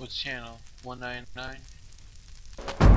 What channel 199.